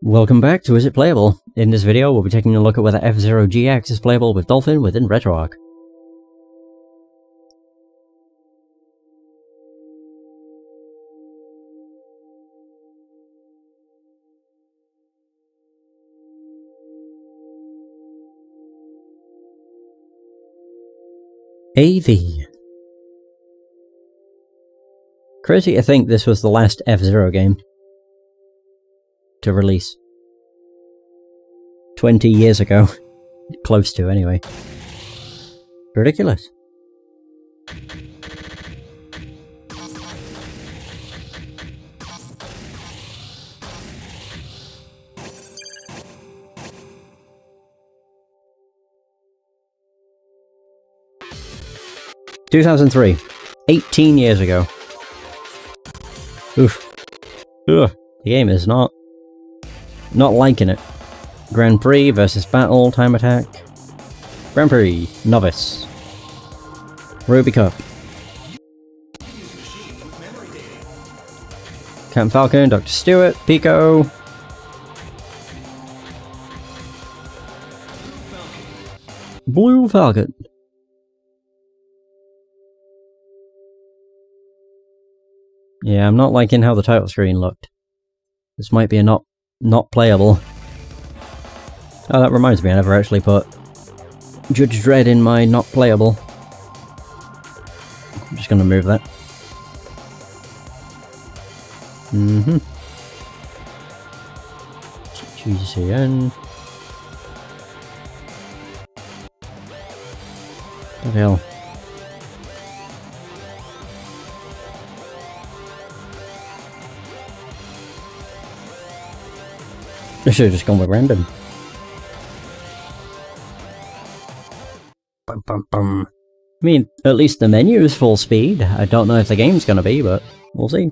Welcome back to Is It Playable? In this video, we'll be taking a look at whether F-Zero GX is playable with Dolphin within RetroArch. AV Crazy to think this was the last F-Zero game to release. 20 years ago. Close to, anyway. Ridiculous. Two thousand three. Eighteen years ago. Oof. Ugh. The game is not not liking it. Grand Prix versus Battle, Time Attack. Grand Prix, Novice. Ruby Cup. Captain Falcon, Dr. Stewart, Pico. Blue Falcon. Yeah, I'm not liking how the title screen looked. This might be a not not playable. Oh, that reminds me, I never actually put Judge Dredd in my not playable. I'm just gonna move that. Mm-hmm. Choose again. What the hell? I should have just gone with random. Bum, bum, bum. I mean, at least the menu is full speed. I don't know if the game's gonna be, but we'll see.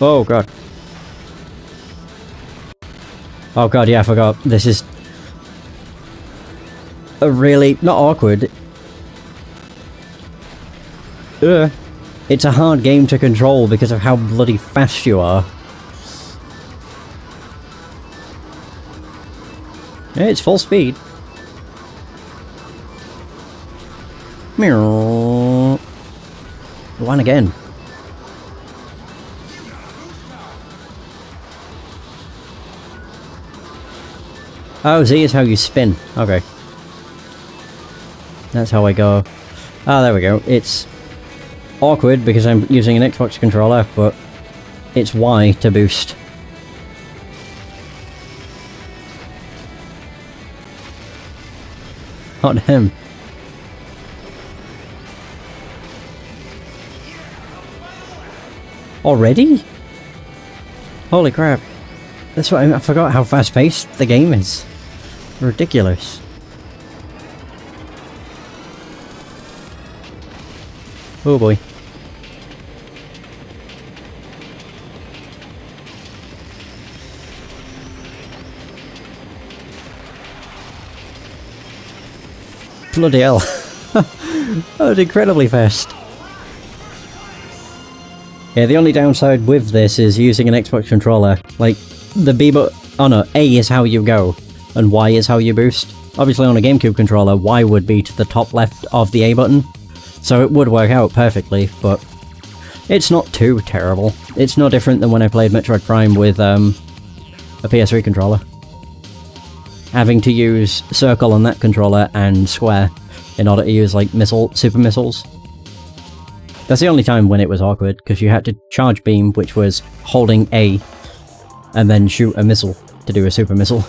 Oh god. Oh god, yeah, I forgot. This is... A really... not awkward. Ugh. It's a hard game to control because of how bloody fast you are. Yeah, it's full speed. Meow. One again. Oh, Z is how you spin. Okay. That's how I go. Ah, oh, there we go. It's awkward because I'm using an Xbox controller, but it's Y to boost. Not him. Already? Holy crap. That's what I, I forgot how fast paced the game is. Ridiculous. Oh boy. Bloody hell. that was incredibly fast. Yeah, the only downside with this is using an Xbox controller. Like, the B but oh no, A is how you go, and Y is how you boost. Obviously on a GameCube controller, Y would be to the top left of the A button, so it would work out perfectly, but it's not too terrible. It's no different than when I played Metroid Prime with um, a PS3 controller having to use circle on that controller and square in order to use like missile super missiles. That's the only time when it was awkward because you had to charge beam, which was holding A, and then shoot a missile to do a super missile.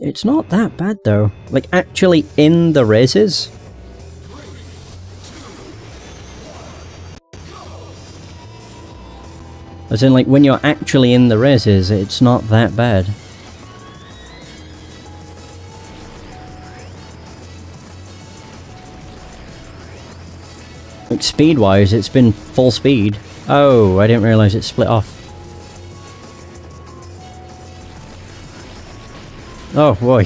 It's not that bad though. Like actually in the races. As in like when you're actually in the races, it's not that bad. Like, speed-wise, it's been full speed. Oh, I didn't realise it split off. Oh, boy.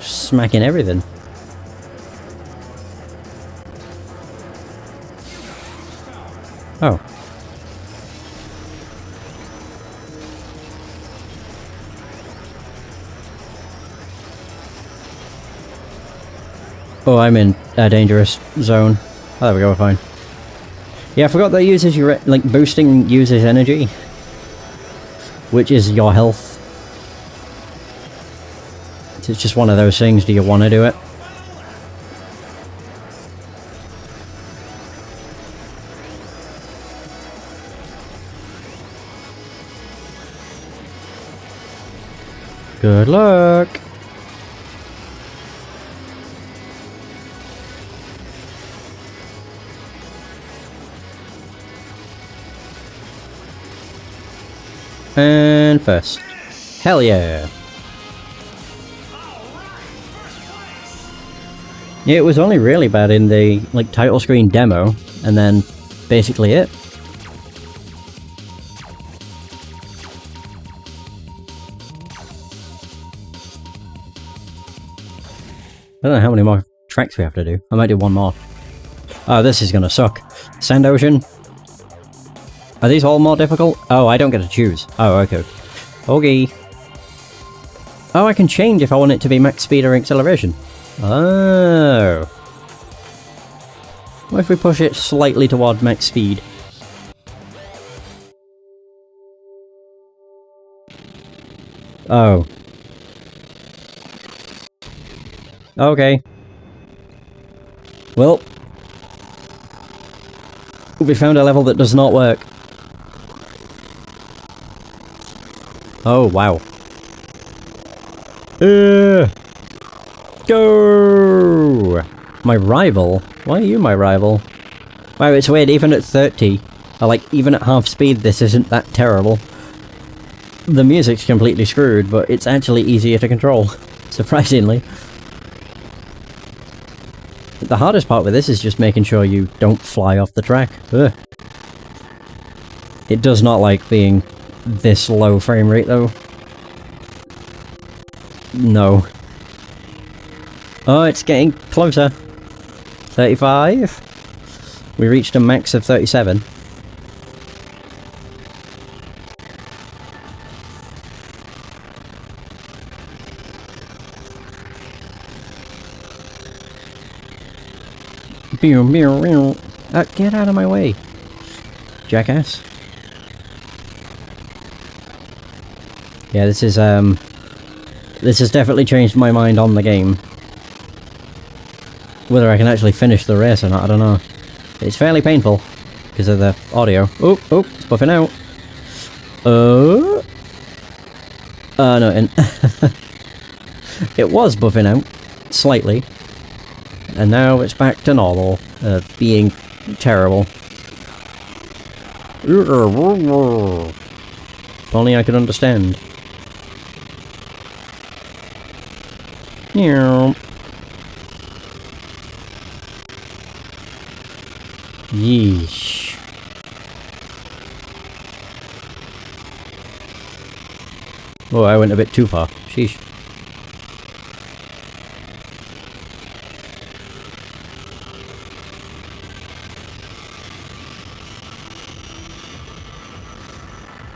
Smacking everything. Oh. Oh, I'm in a dangerous zone. Oh, there we go, we're fine. Yeah, I forgot that uses your, like, boosting uses energy. Which is your health. It's just one of those things, do you want to do it? Good luck! And first. Hell yeah! It was only really bad in the like title screen demo, and then basically it. I don't know how many more tracks we have to do. I might do one more. Oh, this is gonna suck. Sand Ocean. Are these all more difficult? Oh, I don't get to choose. Oh, okay. Okay. Oh, I can change if I want it to be max speed or acceleration. Oh. What if we push it slightly toward max speed? Oh. Okay. Well. We found a level that does not work. Oh, wow. Uh, go! My rival? Why are you my rival? Wow, it's weird, even at 30, or like, even at half speed, this isn't that terrible. The music's completely screwed, but it's actually easier to control, surprisingly. The hardest part with this is just making sure you don't fly off the track. Ugh. It does not like being this low frame rate though. No. Oh, it's getting closer. 35? We reached a max of 37. Uh, get out of my way, jackass. Yeah, this is, um... This has definitely changed my mind on the game. Whether I can actually finish the race or not, I don't know. It's fairly painful, because of the audio. Oh, oh, it's buffing out. Oh... Uh, no, and it was buffing out, slightly. And now it's back to normal, uh, being terrible. If only I could understand. Yeesh. Oh, I went a bit too far. Sheesh.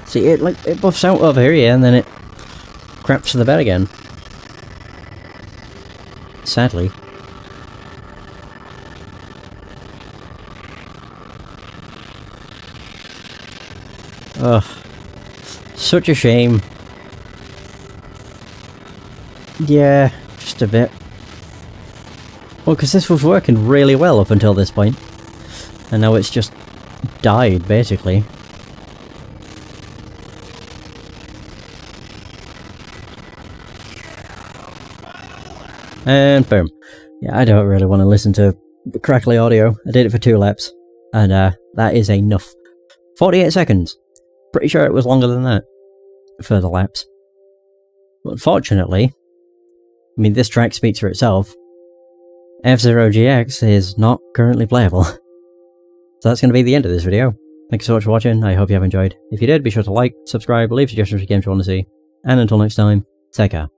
See, it like it buffs out over here, yeah, and then it craps to the bed again sadly. Ugh. Such a shame. Yeah, just a bit. Well, because this was working really well up until this point. And now it's just died, basically. And boom. Yeah, I don't really want to listen to crackly audio. I did it for two laps. And uh, that is enough. 48 seconds. Pretty sure it was longer than that for the laps. But Unfortunately, I mean, this track speaks for itself. F-Zero GX is not currently playable. so that's going to be the end of this video. Thank you so much for watching, I hope you have enjoyed. If you did, be sure to like, subscribe, leave suggestions for games you want to see, and until next time, take care.